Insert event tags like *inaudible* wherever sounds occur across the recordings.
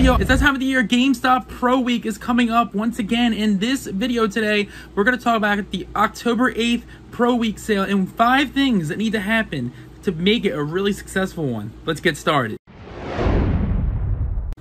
video. It's that time of the year. GameStop Pro Week is coming up once again. In this video today, we're going to talk about the October 8th Pro Week sale and five things that need to happen to make it a really successful one. Let's get started.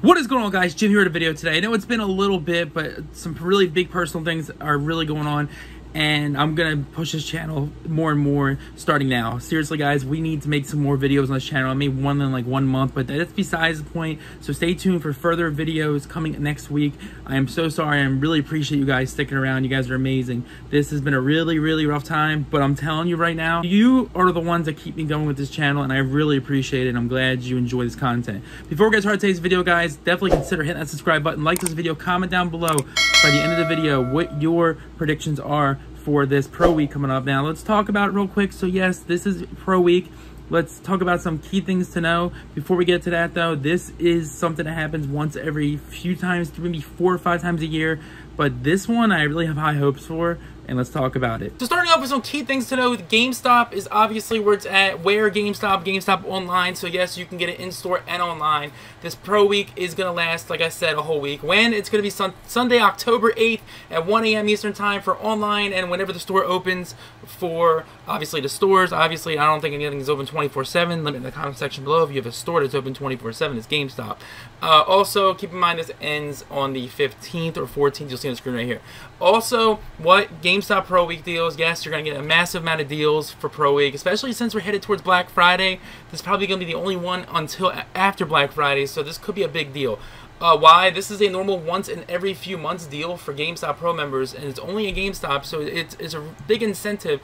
What is going on guys? Jim here at a video today. I know it's been a little bit, but some really big personal things are really going on and I'm gonna push this channel more and more starting now. Seriously, guys, we need to make some more videos on this channel. I made one in like one month, but that's besides the point. So stay tuned for further videos coming next week. I am so sorry. I really appreciate you guys sticking around. You guys are amazing. This has been a really, really rough time, but I'm telling you right now, you are the ones that keep me going with this channel, and I really appreciate it. I'm glad you enjoy this content. Before we get started today's video, guys, definitely consider hitting that subscribe button, like this video, comment down below by the end of the video what your predictions are for this Pro Week coming up. Now, let's talk about it real quick. So, yes, this is Pro Week. Let's talk about some key things to know. Before we get to that, though, this is something that happens once every few times, maybe four or five times a year. But this one, I really have high hopes for and let's talk about it. So starting off with some key things to know, GameStop is obviously where it's at. Where GameStop, GameStop online. So yes, you can get it in-store and online. This Pro Week is going to last, like I said, a whole week. When? It's going to be sun Sunday, October 8th at 1 a.m. Eastern Time for online and whenever the store opens for, obviously, the stores. Obviously, I don't think anything is open 24-7. Let Limit in the comment section below if you have a store that's open 24-7. It's GameStop. Uh, also, keep in mind this ends on the 15th or 14th. You'll see on the screen right here. Also, what GameStop GameStop Pro Week deals. Yes, you're going to get a massive amount of deals for Pro Week, especially since we're headed towards Black Friday. This is probably going to be the only one until after Black Friday, so this could be a big deal. Uh, why? This is a normal once in every few months deal for GameStop Pro members, and it's only a GameStop, so it's, it's a big incentive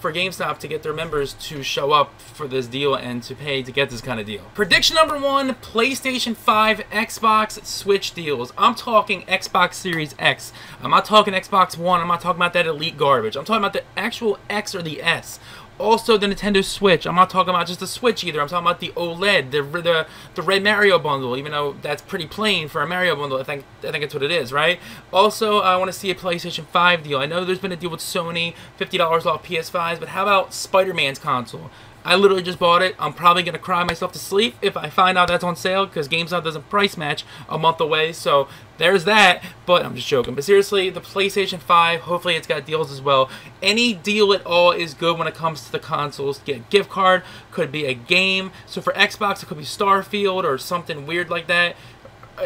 for GameStop to get their members to show up for this deal and to pay to get this kind of deal. Prediction number one, PlayStation 5, Xbox, Switch deals. I'm talking Xbox Series X. I'm not talking Xbox One. I'm not talking about that elite garbage. I'm talking about the actual X or the S also the Nintendo Switch. I'm not talking about just the Switch either. I'm talking about the OLED, the the the red Mario bundle. Even though that's pretty plain for a Mario bundle, I think I think that's what it is, right? Also, I want to see a PlayStation 5 deal. I know there's been a deal with Sony, $50 off PS5s, but how about Spider-Man's console? I literally just bought it. I'm probably going to cry myself to sleep if I find out that's on sale because GameStop doesn't price match a month away. So there's that. But I'm just joking. But seriously, the PlayStation 5, hopefully it's got deals as well. Any deal at all is good when it comes to the consoles. Get a gift card, could be a game. So for Xbox, it could be Starfield or something weird like that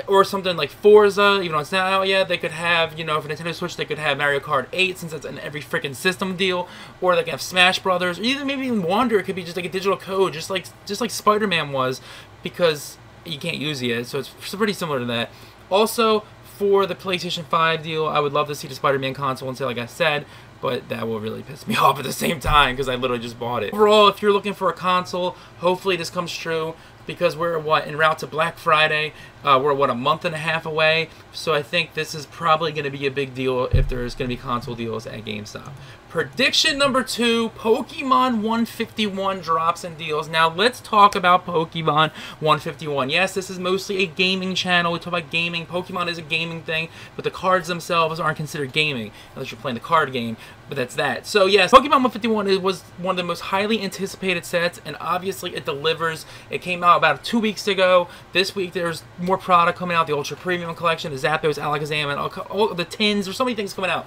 or something like Forza, even though it's not out yet, they could have, you know, for Nintendo Switch, they could have Mario Kart 8 since it's in every freaking system deal, or they can have Smash Brothers, or even maybe even Wonder, it could be just like a digital code, just like just like Spider-Man was, because you can't use it yet, so it's pretty similar to that. Also, for the PlayStation 5 deal, I would love to see the Spider-Man console and say, like I said, but that will really piss me *laughs* off at the same time because I literally just bought it. Overall, if you're looking for a console, hopefully this comes true because we're what en route to Black Friday. Uh, we're what a month and a half away, so I think this is probably going to be a big deal if there's going to be console deals at GameStop. Prediction number two, Pokemon 151 drops and deals. Now let's talk about Pokemon 151. Yes, this is mostly a gaming channel. We talk about gaming. Pokemon is a gaming thing, but the cards themselves aren't considered gaming unless you're playing the card game. But that's that. So yes, Pokemon 151 was one of the most highly anticipated sets, and obviously it delivers. It came out about two weeks ago. This week there's more product coming out. The Ultra Premium Collection, the Zapdos, Alakazam, and all, all the tins. There's so many things coming out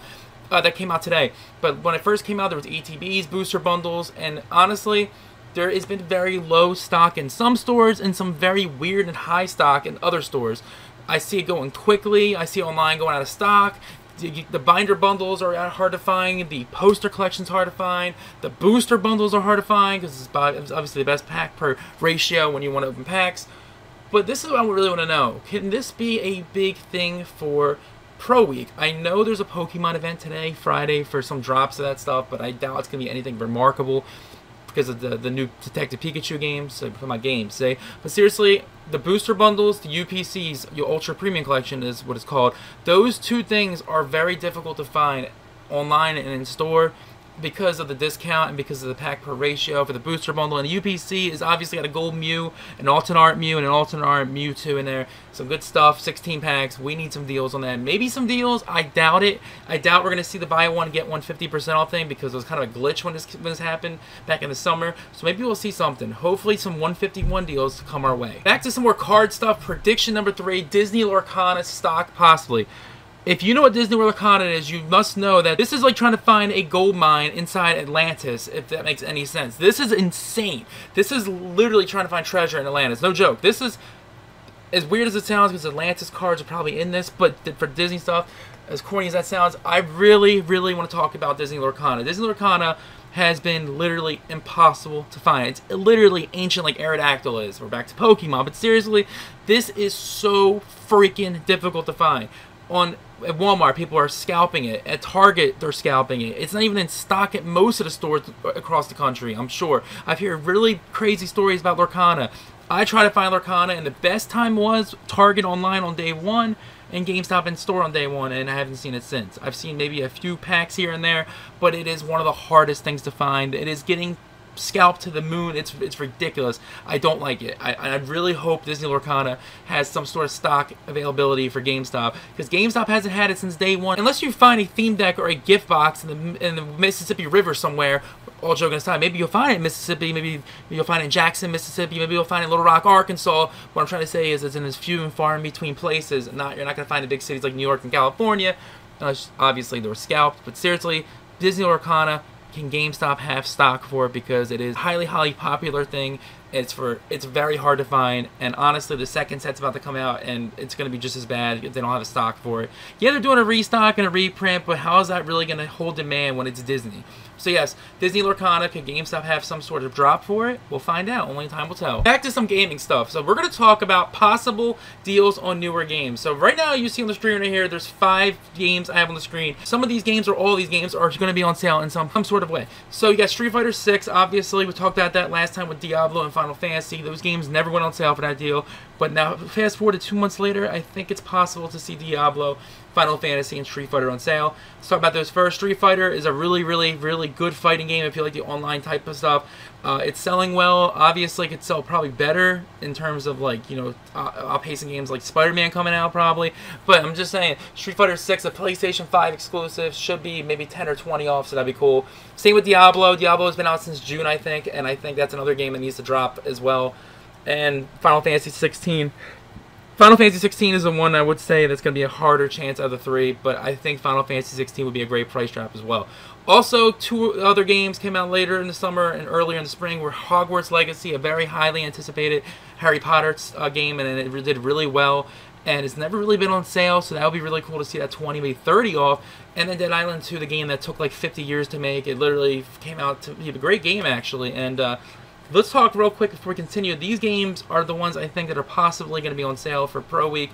uh, that came out today. But when it first came out, there was ETBs, booster bundles, and honestly, there has been very low stock in some stores and some very weird and high stock in other stores. I see it going quickly. I see online going out of stock. The, binder bundles are hard to find. The poster collection's hard to find. The booster bundles are hard to find because it's obviously the best pack per ratio when you want to open packs. But this is what I really want to know. Can this be a big thing for Pro Week. I know there's a Pokemon event today, Friday, for some drops of that stuff, but I doubt it's going to be anything remarkable because of the, the new Detective Pikachu games, so for my games, say. But seriously, the booster bundles, the UPCs, your Ultra Premium Collection is what it's called. Those two things are very difficult to find online and in store. Because of the discount and because of the pack per ratio for the booster bundle. And the UPC is obviously got a gold Mew, an alternate art Mew, and an alternate art Mewtwo in there. Some good stuff. 16 packs. We need some deals on that. Maybe some deals. I doubt it. I doubt we're gonna see the buy one get one 50% off thing because it was kind of a glitch when this when this happened back in the summer. So maybe we'll see something. Hopefully some 151 deals come our way. Back to some more card stuff. Prediction number three: Disney Lorcana stock possibly. If you know what Disney Lorcana is, you must know that this is like trying to find a gold mine inside Atlantis, if that makes any sense. This is insane. This is literally trying to find treasure in Atlantis. No joke. This is as weird as it sounds because Atlantis cards are probably in this, but for Disney stuff, as corny as that sounds, I really, really want to talk about Disney Lorcana. Disney Lorcana has been literally impossible to find. It's literally ancient like Aerodactyl is. We're back to Pokemon, but seriously, this is so freaking difficult to find. On at Walmart, people are scalping it. At Target, they're scalping it. It's not even in stock at most of the stores across the country, I'm sure. I've heard really crazy stories about Lorcana. I tried to find Lorcana, and the best time was Target online on day one and GameStop in store on day one, and I haven't seen it since. I've seen maybe a few packs here and there, but it is one of the hardest things to find. It is getting scalp to the moon. It's it's ridiculous. I don't like it. I, I really hope Disney Lorcana has some sort of stock availability for GameStop because GameStop hasn't had it since day one. Unless you find a theme deck or a gift box in the in the Mississippi River somewhere. All joking aside, maybe you'll find it in Mississippi, maybe you'll find it in Jackson, Mississippi, maybe you'll find it in Little Rock, Arkansas. What I'm trying to say is it's in as few and far in between places. Not you're not gonna find in big cities like New York and California. Uh, obviously, they were scalped, but seriously, Disney Lorcana can GameStop have stock for it because it is a highly, highly popular thing. It's for it's very hard to find, and honestly, the second set's about to come out, and it's going to be just as bad if they don't have a stock for it. Yeah, they're doing a restock and a reprint, but how is that really going to hold demand when it's Disney? So yes, Disney Lorcana, can GameStop have some sort of drop for it? We'll find out. Only time will tell. Back to some gaming stuff. So we're going to talk about possible deals on newer games. So right now, you see on the screen right here, there's five games I have on the screen. Some of these games, or all these games, are going to be on sale in some, some sort of way. So you got Street Fighter 6, obviously. We talked about that last time with Diablo and Final Fantasy. Those games never went on sale for that deal. But now, fast forward to two months later, I think it's possible to see Diablo Final Fantasy and Street Fighter on sale. Let's talk about those first. Street Fighter is a really, really, really good fighting game if you like the online type of stuff. Uh, it's selling well. Obviously, it could sell probably better in terms of like you know uh, outpacing games like Spider-Man coming out probably. But I'm just saying, Street Fighter 6, a PlayStation 5 exclusive, should be maybe 10 or 20 off, so that'd be cool. Same with Diablo. Diablo has been out since June, I think, and I think that's another game that needs to drop as well. And Final Fantasy 16 Final Fantasy 16 is the one I would say that's going to be a harder chance out of the three, but I think Final Fantasy 16 would be a great price drop as well. Also, two other games came out later in the summer and earlier in the spring were Hogwarts Legacy, a very highly anticipated Harry Potter uh, game, and it did really well. And it's never really been on sale, so that would be really cool to see that 20, maybe 30 off. And then Dead Island 2, the game that took like 50 years to make, it literally came out to be a great game actually, and uh, Let's talk real quick before we continue. These games are the ones I think that are possibly going to be on sale for Pro Week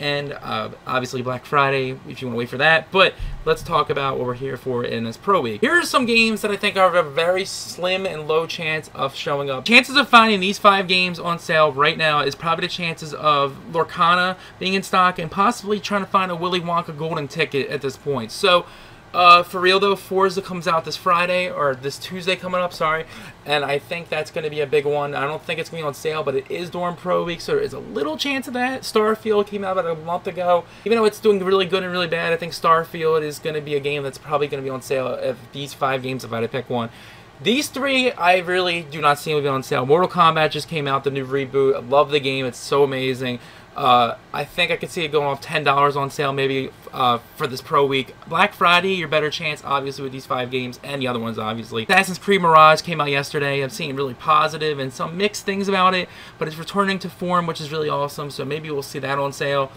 and uh, obviously Black Friday if you want to wait for that. But let's talk about what we're here for in this Pro Week. Here are some games that I think are a very slim and low chance of showing up. Chances of finding these five games on sale right now is probably the chances of Lorcana being in stock and possibly trying to find a Willy Wonka golden ticket at this point. So uh, for real though, Forza comes out this Friday or this Tuesday coming up, sorry, and I think that's going to be a big one. I don't think it's going to be on sale, but it is Dorm Pro Week, so there is a little chance of that. Starfield came out about a month ago. Even though it's doing really good and really bad, I think Starfield is going to be a game that's probably going to be on sale if these five games, if I had to pick one. These three, I really do not see them be on sale. Mortal Kombat just came out, the new reboot. I love the game. It's so amazing. Uh, I think I could see it going off ten dollars on sale maybe uh, for this Pro Week. Black Friday, your better chance obviously with these five games and the other ones obviously. Assassin's Creed Mirage came out yesterday. I'm seeing really positive and some mixed things about it, but it's returning to form, which is really awesome. So maybe we'll see that on sale.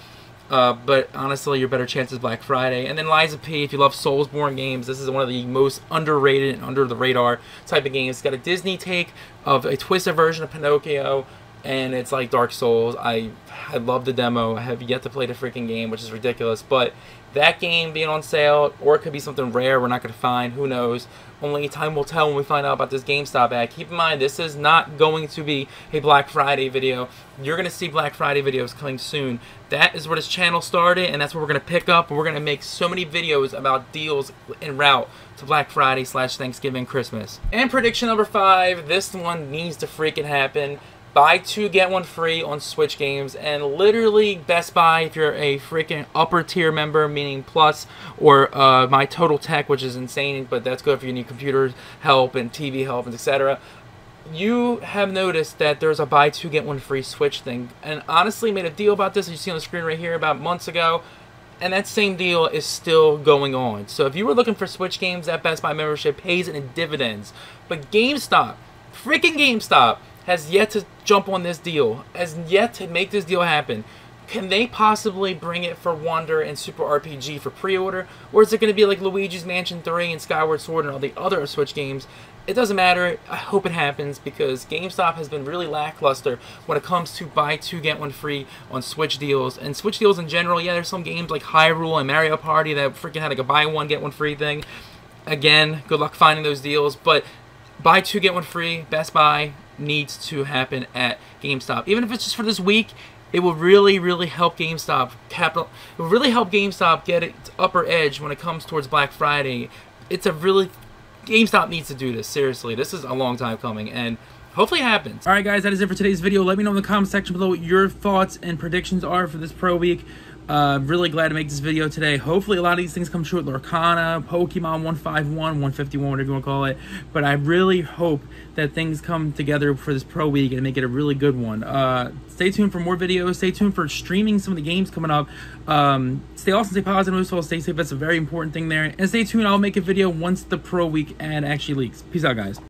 Uh, but honestly, your better chance is Black Friday. And then of P, if you love Soulsborne games, this is one of the most underrated and under the radar type of games. It's got a Disney take of a twisted version of Pinocchio and it's like Dark Souls. I I love the demo. I have yet to play the freaking game, which is ridiculous. But that game being on sale, or it could be something rare we're not going to find. Who knows? Only time will tell when we find out about this GameStop ad. Keep in mind, this is not going to be a Black Friday video. You're going to see Black Friday videos coming soon. That is where this channel started, and that's where we're going to pick up. We're going to make so many videos about deals en route to Black Friday slash Thanksgiving Christmas. And prediction number five, this one needs to freaking happen buy two get one free on Switch games, and literally Best Buy if you're a freaking upper tier member, meaning Plus or uh, My Total Tech, which is insane, but that's good if you need computer help and TV help and etc. You have noticed that there's a buy two get one free Switch thing, and honestly made a deal about this. You see on the screen right here, about months ago. And that same deal is still going on. So if you were looking for Switch games, that Best Buy membership pays in dividends. But GameStop, freaking GameStop, has yet to jump on this deal, has yet to make this deal happen. Can they possibly bring it for Wonder and Super RPG for pre-order? Or is it going to be like Luigi's Mansion 3 and Skyward Sword and all the other Switch games? It doesn't matter. I hope it happens because GameStop has been really lackluster when it comes to buy two get one free on Switch deals. And Switch deals in general, yeah, there's some games like Hyrule and Mario Party that freaking had like a buy one get one free thing. Again, good luck finding those deals, but buy two get one free, Best Buy, needs to happen at GameStop. Even if it's just for this week, it will really, really help GameStop capital. It will really help GameStop get its upper edge when it comes towards Black Friday. It's a really GameStop needs to do this. Seriously, this is a long time coming, and hopefully it happens. All right, guys, that is it for today's video. Let me know in the comment section below what your thoughts and predictions are for this Pro Week. Uh, really glad to make this video today. Hopefully a lot of these things come true with Lorcana, Pokemon 151, 151, whatever you want to call it. But I really hope that things come together for this Pro Week and make it a really good one. Uh, stay tuned for more videos. Stay tuned for streaming some of the games coming up. Um, stay awesome, stay positive, so stay safe. That's a very important thing there. And stay tuned. I'll make a video once the Pro Week ad actually leaks. Peace out, guys.